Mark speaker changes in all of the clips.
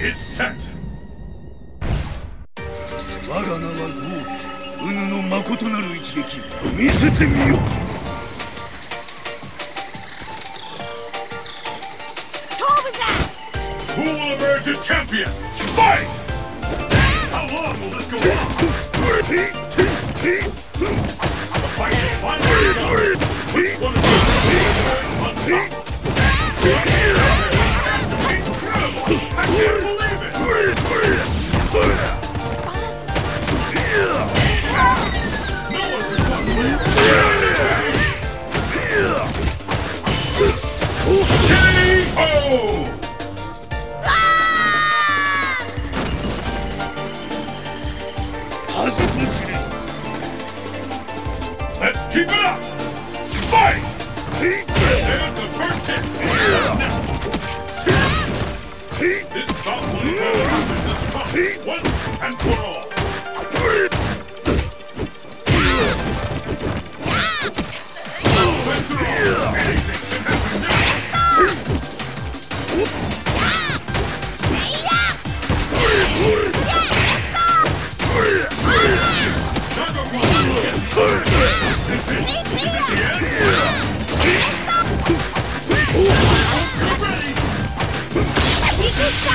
Speaker 1: is set.
Speaker 2: 我が名はゴールウヌの誠なる一撃見せてみよ
Speaker 3: 勝負じゃ
Speaker 1: Who will emerge a champion? Fight! How long will this go on? The fight is finally done. One of you keep it up! Fight! There's the first hit! This bout will strongest once and for all.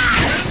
Speaker 3: Ah!